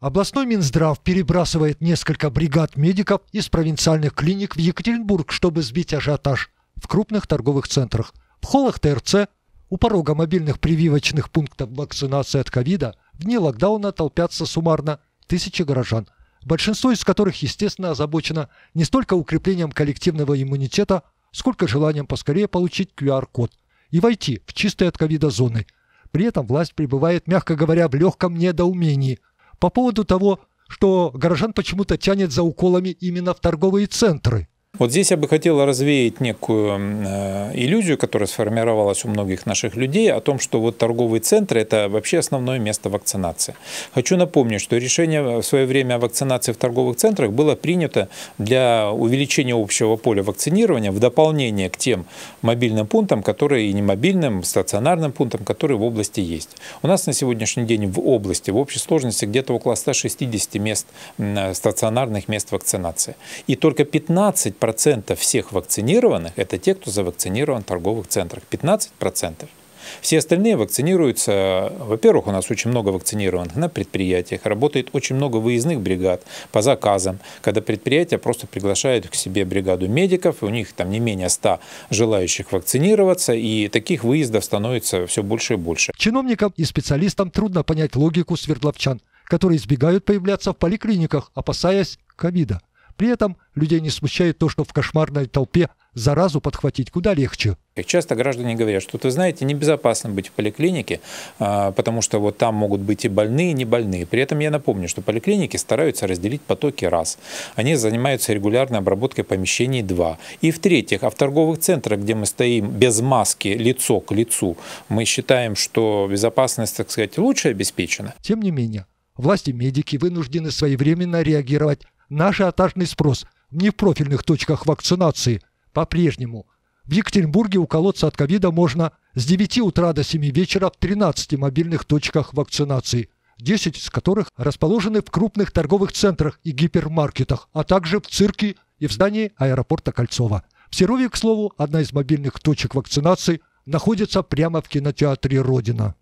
Областной Минздрав перебрасывает несколько бригад медиков из провинциальных клиник в Екатеринбург, чтобы сбить ажиотаж в крупных торговых центрах. В холлах ТРЦ, у порога мобильных прививочных пунктов вакцинации от ковида в дни локдауна толпятся суммарно тысячи горожан, большинство из которых, естественно, озабочено не столько укреплением коллективного иммунитета, сколько желанием поскорее получить QR-код и войти в чистые от ковида зоны. При этом власть пребывает, мягко говоря, в легком недоумении – по поводу того, что горожан почему-то тянет за уколами именно в торговые центры. Вот здесь я бы хотел развеять некую э, иллюзию, которая сформировалась у многих наших людей о том, что вот торговые центры – это вообще основное место вакцинации. Хочу напомнить, что решение в свое время о вакцинации в торговых центрах было принято для увеличения общего поля вакцинирования в дополнение к тем мобильным пунктам, которые и не мобильным, стационарным пунктам, которые в области есть. У нас на сегодняшний день в области в общей сложности где-то около 160 мест стационарных мест вакцинации. И только 15 процентов всех вакцинированных – это те, кто завакцинирован в торговых центрах. 15%. Все остальные вакцинируются, во-первых, у нас очень много вакцинированных на предприятиях, работает очень много выездных бригад по заказам, когда предприятия просто приглашают к себе бригаду медиков, у них там не менее 100 желающих вакцинироваться, и таких выездов становится все больше и больше. Чиновникам и специалистам трудно понять логику свердловчан, которые избегают появляться в поликлиниках, опасаясь ковида. При этом людей не смущает то, что в кошмарной толпе заразу подхватить куда легче. Часто граждане говорят, что, ты знаете, небезопасно быть в поликлинике, а, потому что вот там могут быть и больные, и не больные. При этом я напомню, что поликлиники стараются разделить потоки раз. Они занимаются регулярной обработкой помещений два. И в-третьих, а в торговых центрах, где мы стоим без маски лицо к лицу, мы считаем, что безопасность, так сказать, лучше обеспечена. Тем не менее, власти медики вынуждены своевременно реагировать Наш ажиотажный спрос не в профильных точках вакцинации по-прежнему. В Екатеринбурге уколоться от ковида можно с 9 утра до 7 вечера в 13 мобильных точках вакцинации, 10 из которых расположены в крупных торговых центрах и гипермаркетах, а также в цирке и в здании аэропорта Кольцова. В Серове, к слову, одна из мобильных точек вакцинации находится прямо в кинотеатре «Родина».